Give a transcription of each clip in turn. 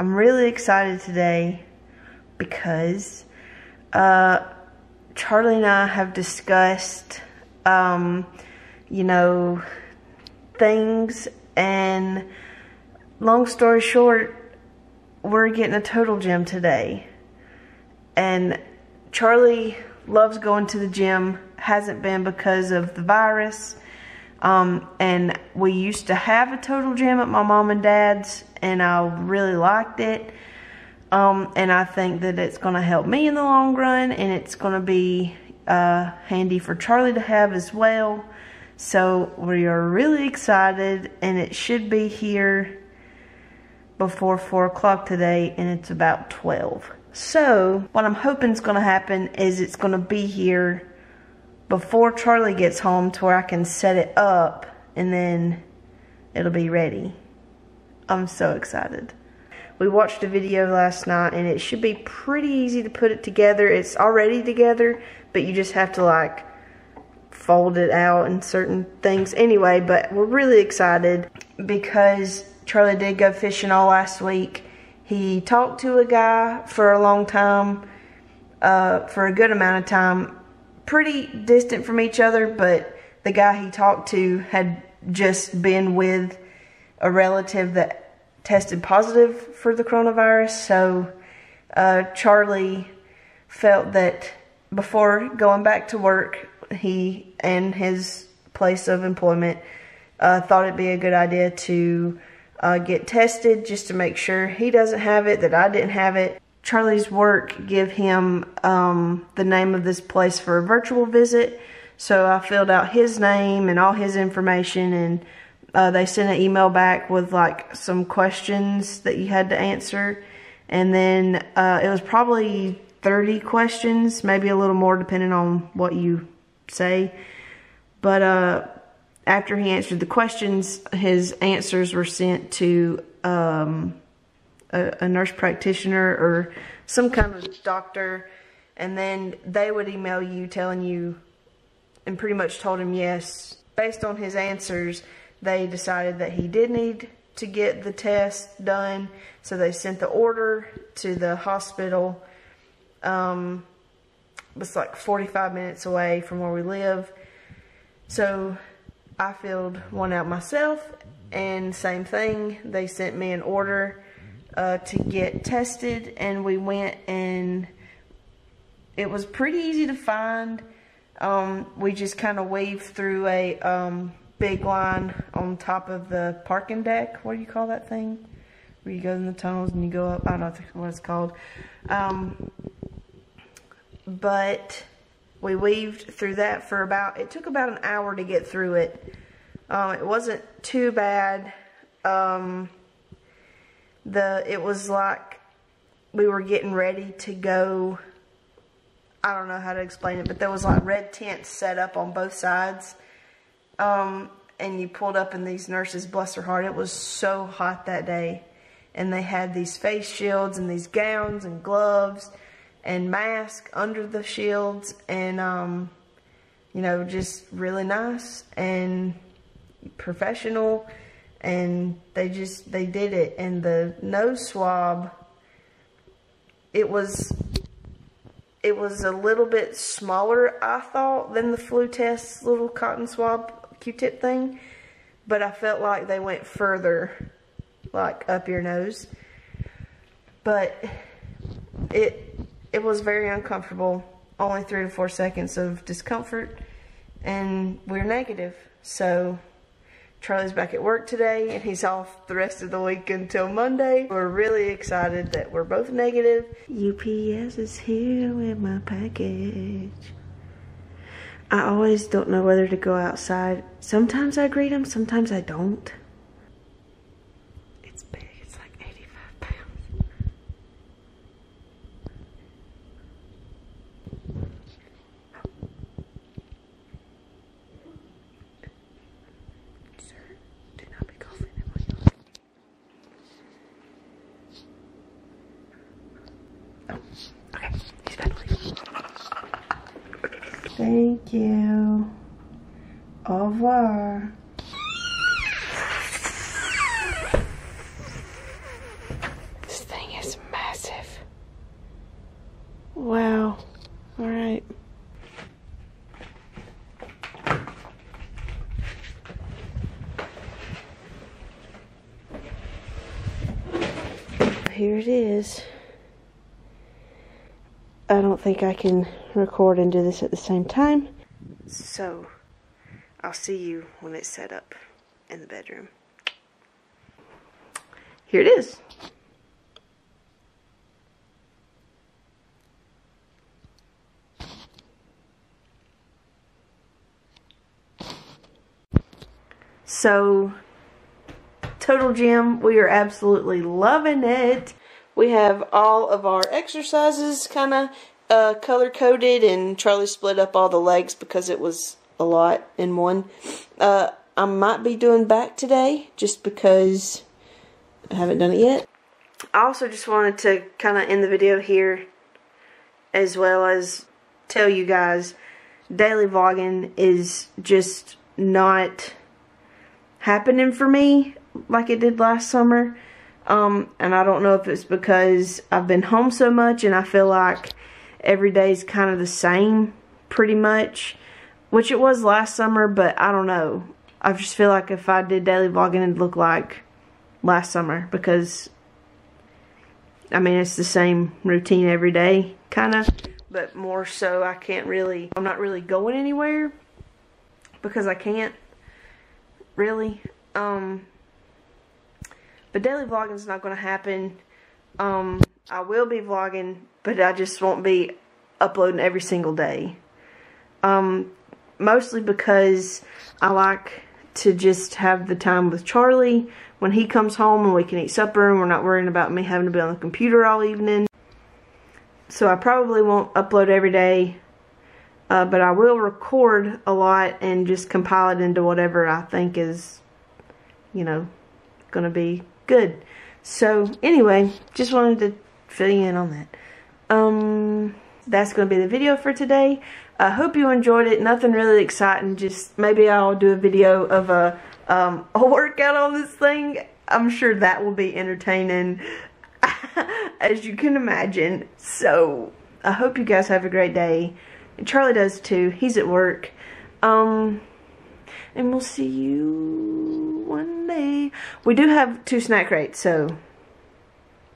I'm really excited today because uh, Charlie and I have discussed, um, you know, things and long story short, we're getting a total gym today. And Charlie loves going to the gym, hasn't been because of the virus. Um, and we used to have a total gym at my mom and dad's, and I really liked it. Um, and I think that it's going to help me in the long run, and it's going to be uh, handy for Charlie to have as well. So we are really excited, and it should be here before 4 o'clock today, and it's about 12. So what I'm hoping is going to happen is it's going to be here before Charlie gets home to where I can set it up, and then it'll be ready. I'm so excited. We watched a video last night and it should be pretty easy to put it together. It's already together, but you just have to like fold it out and certain things anyway, but we're really excited because Charlie did go fishing all last week. He talked to a guy for a long time, uh, for a good amount of time, pretty distant from each other, but the guy he talked to had just been with a relative that tested positive for the coronavirus. So uh, Charlie felt that before going back to work, he and his place of employment uh, thought it'd be a good idea to uh, get tested just to make sure he doesn't have it, that I didn't have it. Charlie's work give him um, the name of this place for a virtual visit. So I filled out his name and all his information and uh, they sent an email back with like some questions that you had to answer. And then uh, it was probably 30 questions, maybe a little more depending on what you say. But uh, after he answered the questions, his answers were sent to um, a, a nurse practitioner or some kind of doctor. And then they would email you telling you and pretty much told him yes. Based on his answers, they decided that he did need to get the test done. So they sent the order to the hospital. Um, it's like 45 minutes away from where we live. So I filled one out myself and same thing. They sent me an order uh, to get tested and we went and it was pretty easy to find. Um, we just kind of weaved through a um, big line on top of the parking deck. What do you call that thing? Where you go in the tunnels and you go up. I don't know what it's called. Um, but we weaved through that for about, it took about an hour to get through it. Um, it wasn't too bad. Um, the It was like we were getting ready to go I don't know how to explain it, but there was like red tents set up on both sides um, and you pulled up and these nurses, bless their heart, it was so hot that day. And they had these face shields and these gowns and gloves and masks under the shields and, um, you know, just really nice and professional. And they just, they did it. And the nose swab, it was it was a little bit smaller, I thought, than the flu test little cotton swab Q-tip thing, but I felt like they went further, like up your nose. But it it was very uncomfortable. Only three to four seconds of discomfort, and we're negative. So Charlie's back at work today, and he's off the rest of the week until Monday. We're really excited that we're both negative. UPS is here with my package. I always don't know whether to go outside. Sometimes I greet them, sometimes I don't. It's big, it's like 85 pounds. Sir, do not be coughing in my yard. Oh, okay, he's back, please. Thank you. Au revoir. This thing is massive. Wow. All right. Here it is. I don't think I can record and do this at the same time. So, I'll see you when it's set up in the bedroom. Here it is. So, Total Gym, we are absolutely loving it. We have all of our exercises kind of uh, color coded, and Charlie split up all the legs because it was a lot in one. Uh, I might be doing back today just because I haven't done it yet. I also just wanted to kind of end the video here as well as tell you guys daily vlogging is just not happening for me like it did last summer. Um, and I don't know if it's because I've been home so much and I feel like every day is kind of the same pretty much, which it was last summer, but I don't know. I just feel like if I did daily vlogging, it'd look like last summer because, I mean, it's the same routine every day, kind of, but more so I can't really, I'm not really going anywhere because I can't really. Um, but daily vlogging is not going to happen. Um, I will be vlogging, but I just won't be uploading every single day. Um, mostly because I like to just have the time with Charlie when he comes home and we can eat supper and we're not worrying about me having to be on the computer all evening. So I probably won't upload every day, uh, but I will record a lot and just compile it into whatever I think is, you know, going to be good. So anyway, just wanted to fill you in on that. Um, that's going to be the video for today. I hope you enjoyed it. Nothing really exciting. Just maybe I'll do a video of a, um, a workout on this thing. I'm sure that will be entertaining as you can imagine. So I hope you guys have a great day. Charlie does too. He's at work. Um, and we'll see you one day. We do have two snack rates, so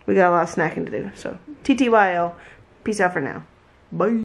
we got a lot of snacking to do. So TTYL. Peace out for now. Bye.